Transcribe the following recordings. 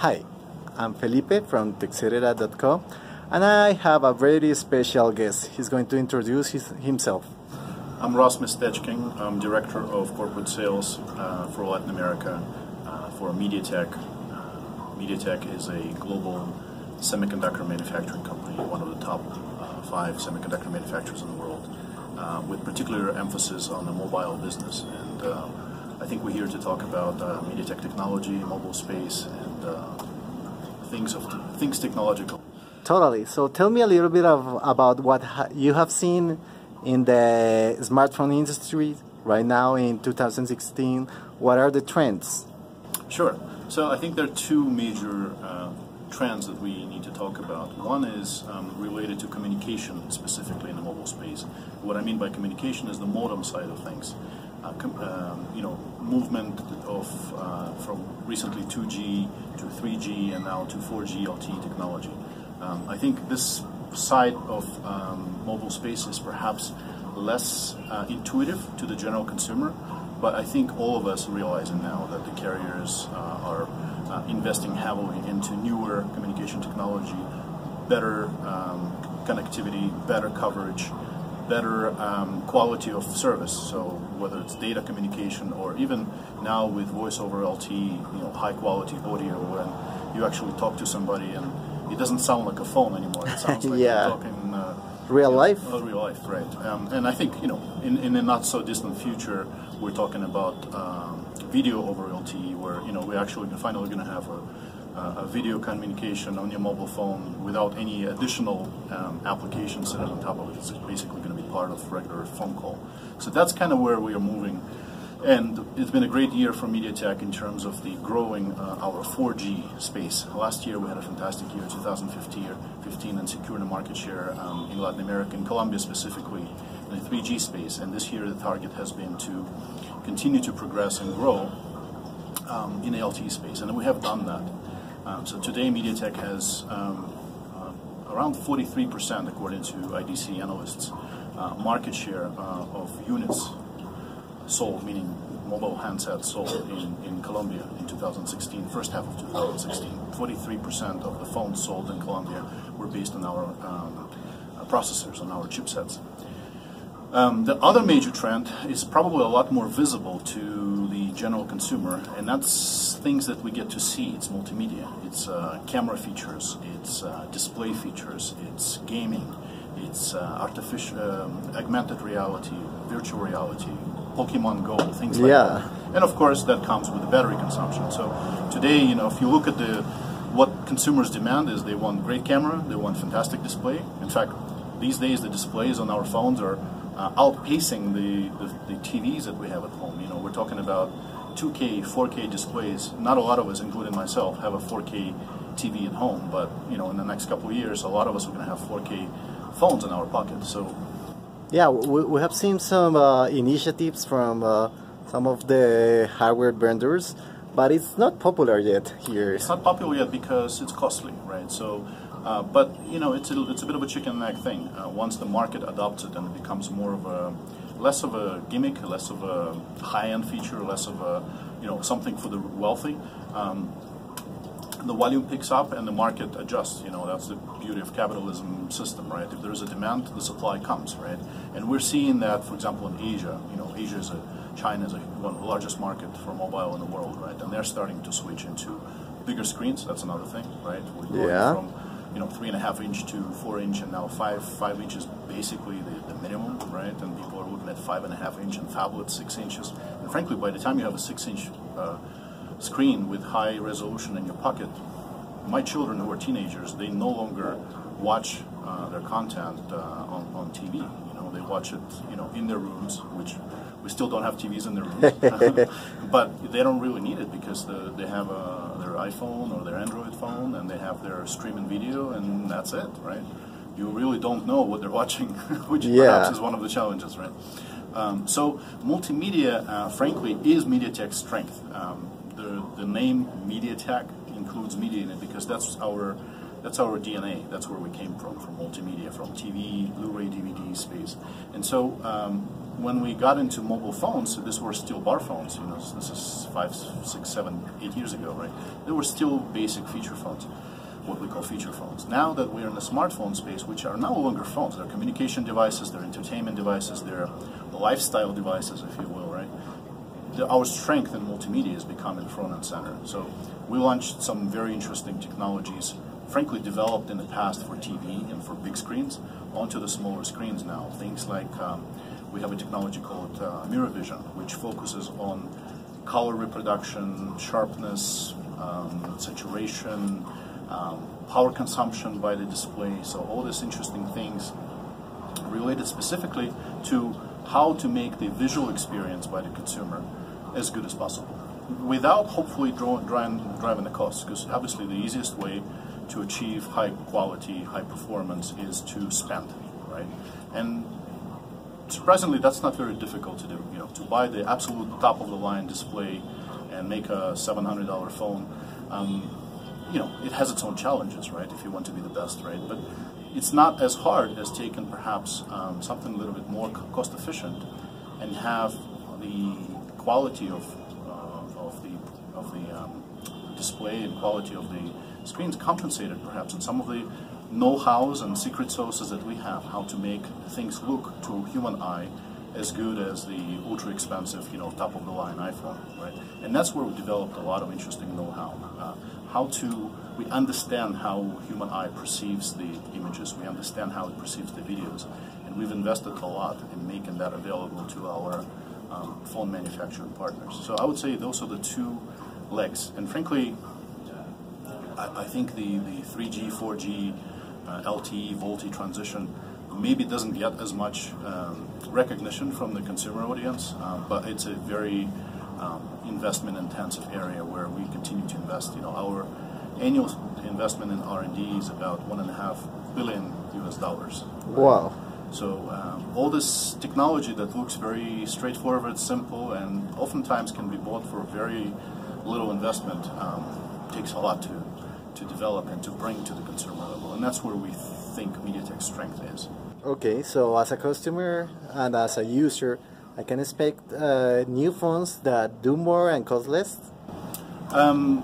Hi, I'm Felipe from Techcetera.com and I have a very special guest. He's going to introduce his, himself. I'm Ross Mistechking. I'm Director of Corporate Sales uh, for Latin America uh, for MediaTek. Uh, MediaTek is a global semiconductor manufacturing company, one of the top uh, five semiconductor manufacturers in the world, uh, with particular emphasis on the mobile business. And uh, I think we're here to talk about MediaTek technology, mobile space, and things of things technological. Totally. So tell me a little bit of, about what ha you have seen in the smartphone industry right now in 2016. What are the trends? Sure. So I think there are two major uh, trends that we need to talk about. One is um, related to communication, specifically in the mobile space. What I mean by communication is the modem side of things. Uh, um, you know, movement of uh, from recently 2G to 3G and now to 4G LTE technology. Um, I think this side of um, mobile space is perhaps less uh, intuitive to the general consumer, but I think all of us realizing now that the carriers uh, are uh, investing heavily into newer communication technology, better um, connectivity, better coverage, better um, quality of service. So whether it's data communication or even now with voice over LTE, you know, high quality audio when you actually talk to somebody and it doesn't sound like a phone anymore. It sounds like yeah. you're talking uh, real life. Uh, real life, right? Um, and I think you know, in, in a not so distant future, we're talking about um, video over LTE, where you know we're actually finally going to have a, a, video communication on your mobile phone without any additional um, applications sitting on top of it. It's basically going to be part of regular phone call. So that's kind of where we are moving. And it's been a great year for MediaTek in terms of the growing uh, our 4G space. Last year we had a fantastic year, 2015, 15, and secured a market share um, in Latin America, in Colombia specifically, in the 3G space. And this year the target has been to continue to progress and grow um, in the LTE space, and we have done that. Um, so today MediaTek has um, uh, around 43%, according to IDC analysts, market share uh, of units sold, meaning mobile handsets sold in, in Colombia in 2016, first half of 2016. 43% of the phones sold in Colombia were based on our um, processors, on our chipsets. Um, the other major trend is probably a lot more visible to the general consumer, and that's things that we get to see. It's multimedia, it's uh, camera features, it's uh, display features, it's gaming, it's uh, artificial, um, augmented reality, virtual reality, Pokemon Go, things like yeah. that. And of course, that comes with the battery consumption. So today, you know, if you look at the what consumers demand is they want great camera, they want fantastic display. In fact, these days the displays on our phones are uh, outpacing the, the, the, TVs that we have at home. You know, we're talking about 2K, 4K displays. Not a lot of us, including myself, have a 4K TV at home, but you know, in the next couple of years, a lot of us are going to have 4K phones in our pocket. So yeah, we, we have seen some uh, initiatives from uh, some of the hardware vendors, but it's not popular yet here. It's not popular yet because it's costly, right? So, uh, but you know, it's a, it's a bit of a chicken and egg thing. Uh, once the market adopts it and it becomes more of a less of a gimmick, less of a high-end feature, less of a you know something for the wealthy. Um, the volume picks up and the market adjusts. You know, that's the beauty of capitalism system, right? If there's a demand, the supply comes, right? And we're seeing that, for example, in Asia. You know, Asia is a China is a, one of the largest market for mobile in the world, right? And they're starting to switch into bigger screens. That's another thing, right? We're going yeah. from you know three and a half inch to four inch, and now five five inches basically the, the minimum, right? And people are looking at five and a half inch and phablets six inches. And frankly, by the time you have a six inch uh, screen with high resolution in your pocket, my children who are teenagers, they no longer watch uh, their content uh, on, on TV. You know, they watch it, you know, in their rooms, which we still don't have TVs in their rooms, but they don't really need it because the, they have a, their iPhone or their Android phone and they have their streaming video and that's it, right? You really don't know what they're watching, which yeah. perhaps is one of the challenges, right? Um, so multimedia, uh, frankly, is MediaTek's strength. Um, the, name MediaTek includes media in it because that's our that's our DNA. That's where we came from, from multimedia, from TV, Blu-ray, DVD space. And so um, when we got into mobile phones, so these were still bar phones. You know, this is five, six, seven, eight years ago, right? They were still basic feature phones, what we call feature phones. Now that we're in the smartphone space, which are no longer phones, they're communication devices, they're entertainment devices, they're lifestyle devices, if you will? The, our strength in multimedia is becoming front and center. So we launched some very interesting technologies, frankly developed in the past for TV and for big screens, onto the smaller screens now. Things like um, we have a technology called uh, MiraVision, which focuses on color reproduction, sharpness, um, saturation, um, power consumption by the display. So all these interesting things related specifically to how to make the visual experience by the consumer as good as possible without hopefully drawing, driving, driving the costs because obviously the easiest way to achieve high quality, high performance is to spend, right? And surprisingly, that's not very difficult to do. You know, to buy the absolute top of the line display and make a $700 phone, um, you know, it has its own challenges, right? If you want to be the best, right? But it's not as hard as taking perhaps um, something a little bit more cost efficient and have the quality of, uh, of the of the um, display and quality of the screens compensated perhaps in some of the know-hows and secret sources that we have, how to make things look to human eye as good as the ultra expensive, you know, top of the line iPhone, right? And that's where we developed a lot of interesting know-how. Uh, how to, we understand how human eye perceives the images, we understand how it perceives the videos, and we've invested a lot in making that available to our um, phone manufacturing partners. So I would say those are the two legs. And frankly, I, I think the, the 3G, 4G, uh, LTE, VoLTE transition maybe doesn't get as much um, recognition from the consumer audience, uh, but it's a very um, investment intensive area where we continue to invest. You know, our annual investment in R&D is about one and a half billion US dollars. Wow. So um, all this technology that looks very straightforward, simple, and oftentimes can be bought for very little investment um, takes a lot to to develop and to bring to the consumer level. And that's where we think MediaTek's strength is. Okay, so as a customer and as a user, I can expect uh, new phones that do more and cost less? Um,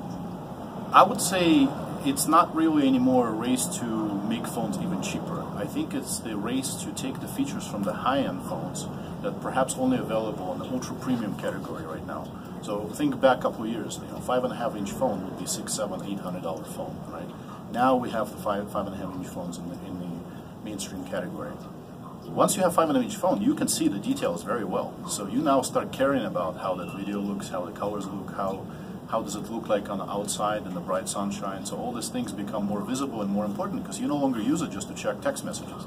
I would say it's not really anymore a race to make phones even cheaper. I think it's the race to take the features from the high-end phones that perhaps only available in the ultra premium category right now so think back a couple of years, you know, five and a half inch phone would be six, seven, eight hundred dollar phone, right? Now we have the five, five and a half inch phones in the, in the mainstream category. Once you have five and a half inch phone, you can see the details very well. So you now start caring about how that video looks, how the colors look, how how does it look like on the outside in the bright sunshine. So all these things become more visible and more important because you no longer use it just to check text messages.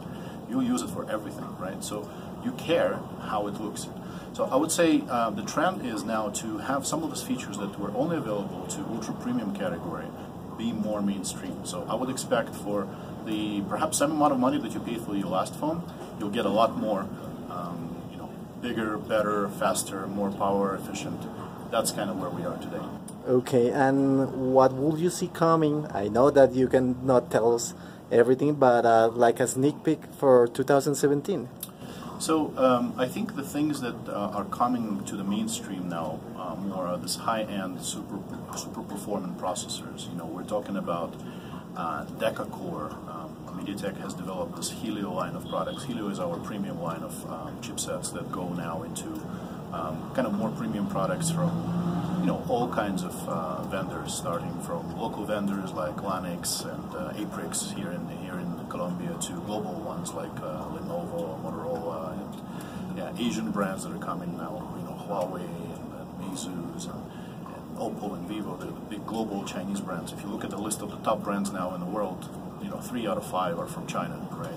You use it for everything, right? So you care how it looks. So I would say uh, the trend is now to have some of those features that were only available to ultra premium category be more mainstream. So I would expect for the perhaps same amount of money that you paid for your last phone, you'll get a lot more, um, you know, bigger, better, faster, more power efficient. That's kind of where we are today. Okay, and what will you see coming? I know that you cannot tell us everything, but uh, like a sneak peek for 2017. So um, I think the things that uh, are coming to the mainstream now uh, more are this high-end, super super performant processors. You know, we're talking about uh, Deca-Core. Um, MediaTek has developed this Helio line of products. Helio is our premium line of um, chipsets that go now into um, kind of more premium products from you know all kinds of uh, vendors, starting from local vendors like Lanix and uh, Aprix here in here in Colombia to global ones like uh, Lenovo, Motorola and yeah, Asian brands that are coming now, you know, Huawei and, and Meizu's and, Oppo and Vivo, the big global Chinese brands. If you look at the list of the top brands now in the world, you know, three out of five are from China, right?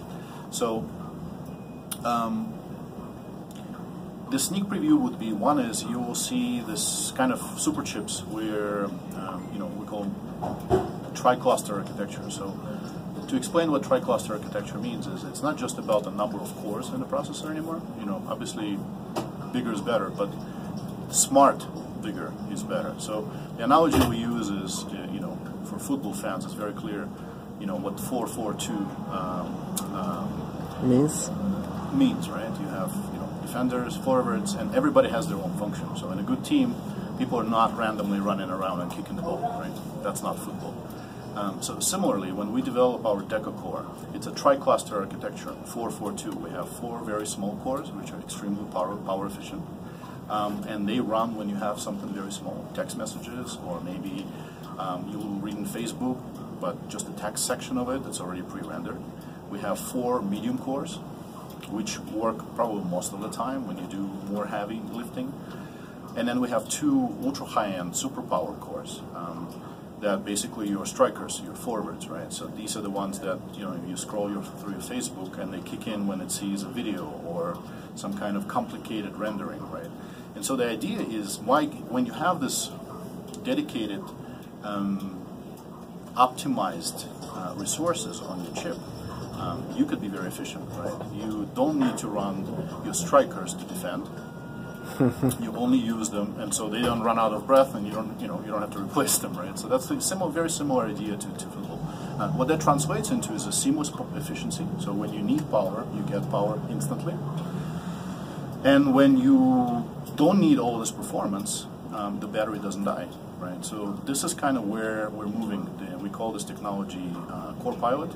So, um, the sneak preview would be one is you will see this kind of super chips where, um, you know, we call them tri-cluster architecture. So to explain what tri-cluster architecture means is it's not just about the number of cores in the processor anymore. You know, obviously bigger is better, but smart bigger is better. So the analogy we use is, uh, you know, for football fans, it's very clear, you know, what 442 um, um, means. Means right. You have, you know, if defenders, forwards, and everybody has their own function. So in a good team, people are not randomly running around and kicking the ball, right? That's not football. Um, so similarly, when we develop our Deca core, it's a tri-cluster architecture, 442. We have four very small cores, which are extremely power, power efficient. Um, and they run when you have something very small, text messages, or maybe um, you will read in Facebook, but just the text section of it, it's already pre-rendered. We have four medium cores, which work probably most of the time when you do more heavy lifting. And then we have two ultra high-end superpower cores. Um, that basically your strikers, your forwards, right? So these are the ones that you know you scroll your, through your Facebook and they kick in when it sees a video or some kind of complicated rendering, right? And so the idea is why when you have this dedicated, um, optimized uh, resources on your chip, um, you could be very efficient, right? You don't need to run your strikers to defend you only use them, and so they don't run out of breath, and you don't, you know, you don't have to replace them, right? So that's a similar, very similar idea to, to football. Uh, what that translates into is a seamless efficiency. So when you need power, you get power instantly, and when you don't need all this performance, um, the battery doesn't die, right? So this is kind of where we're moving. We call this technology uh, CorePilot.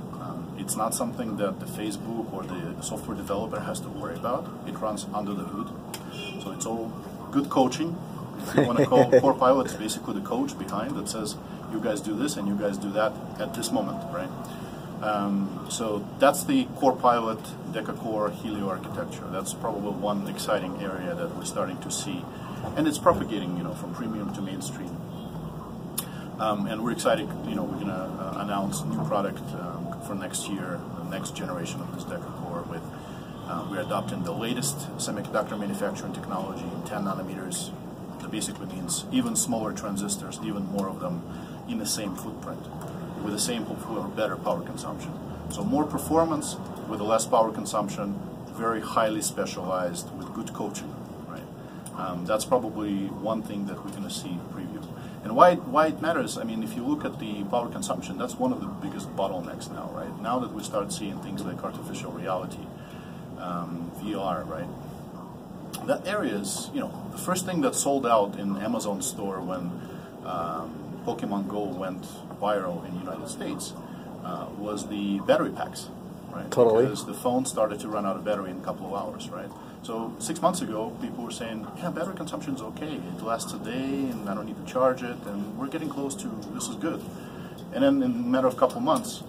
It's not something that the Facebook or the software developer has to worry about. It runs under the hood. So it's all good coaching. If you want to call CorePilot, it's basically the coach behind that says, you guys do this and you guys do that at this moment, right? Um, so that's the CorePilot Deca Core Helio architecture. That's probably one exciting area that we're starting to see. And it's propagating, you know, from premium to mainstream. Um, and we're excited, you know, we're going to uh, announce new product um, for next year, the next generation of this Deca Core with uh, we're adopting the latest semiconductor manufacturing technology in 10 nanometers. That basically means even smaller transistors, even more of them in the same footprint, with the same, hopefully, or better power consumption. So more performance with less power consumption, very highly specialized with good coaching, right? Um, that's probably one thing that we're going to see. And why, why it matters, I mean, if you look at the power consumption, that's one of the biggest bottlenecks now, right? Now that we start seeing things like artificial reality, um, VR, right? That area is, you know, the first thing that sold out in Amazon store when um, Pokemon Go went viral in the United States uh, was the battery packs, right? Totally. Because the phone started to run out of battery in a couple of hours, right? So six months ago, people were saying, yeah, battery consumption is okay. It lasts a day, and I don't need to charge it, and we're getting close to this is good. And then in a matter of a couple of months,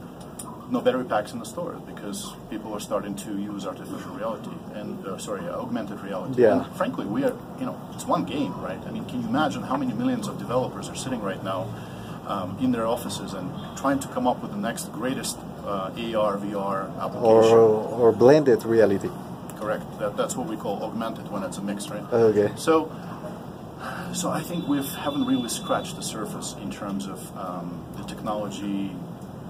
no battery packs in the store because people are starting to use artificial reality and uh, sorry, augmented reality. Yeah. And frankly, we are you know it's one game, right? I mean, can you imagine how many millions of developers are sitting right now um, in their offices and trying to come up with the next greatest uh, AR VR application or or blended reality? Correct. That, that's what we call augmented when it's a mix, right? Okay. So. So I think we haven't really scratched the surface in terms of um, the technology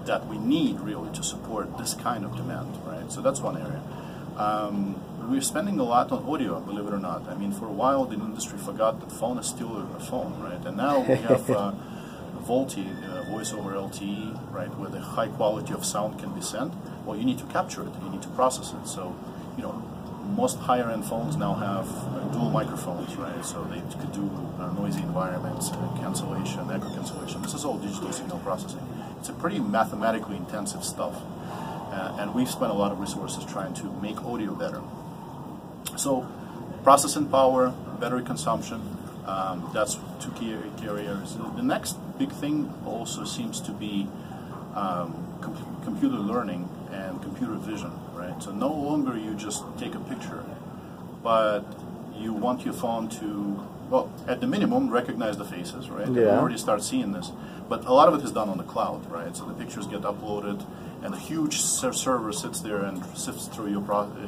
that we need really to support this kind of demand, right? So that's one area. Um, we're spending a lot on audio, believe it or not. I mean, for a while the industry forgot that phone is still a phone, right? And now we have uh, VoLTE, uh, voice over LTE, right, where the high quality of sound can be sent. Well, you need to capture it, you need to process it. So, you know, most higher end phones now have uh, dual microphones, right? So they could do uh, noisy environments, uh, cancellation, echo cancellation. This is all digital signal processing. It's a pretty mathematically intensive stuff. Uh, and we've spent a lot of resources trying to make audio better. So processing power, battery consumption, um, that's two key areas. The next big thing also seems to be um, com computer learning and computer vision? So no longer you just take a picture, but you want your phone to, well, at the minimum, recognize the faces, right? Yeah. You already start seeing this. But a lot of it is done on the cloud, right? So the pictures get uploaded, and a huge ser server sits there and sifts through your,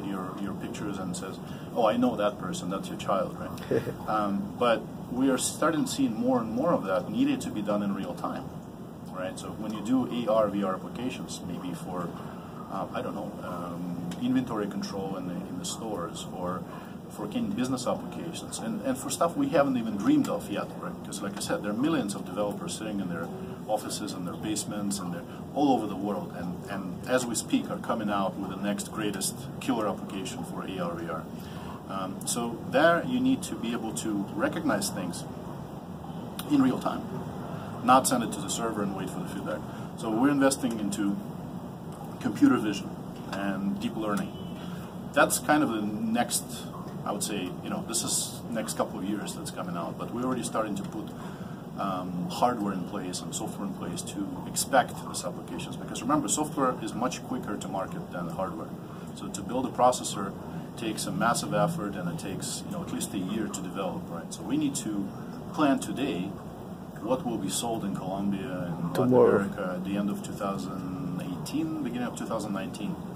your, your pictures and says, oh, I know that person, that's your child, right? um, but we are starting to see more and more of that needed to be done in real time, right? So when you do AR, VR applications, maybe for, uh, I don't know, um, inventory control in the, in the stores, or for business applications and, and for stuff we haven't even dreamed of yet, right? Because like I said, there are millions of developers sitting in their offices and their basements and they're all over the world and, and as we speak are coming out with the next greatest killer application for AR VR. Um, So there you need to be able to recognize things in real time, not send it to the server and wait for the feedback. So we're investing into computer vision and deep learning. That's kind of the next, I would say, you know, this is next couple of years that's coming out, but we're already starting to put um, hardware in place and software in place to expect these applications. Because remember, software is much quicker to market than hardware. So to build a processor takes a massive effort and it takes you know at least a year to develop, right? So we need to plan today what will be sold in Colombia and Tomorrow. Latin America at the end of 2018, beginning of 2019, right?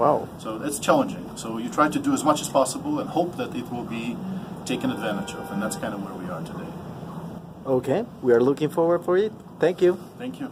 Wow. So it's challenging. So you try to do as much as possible and hope that it will be taken advantage of, and that's kind of where we are today. Okay, we are looking forward for it. Thank you. Thank you.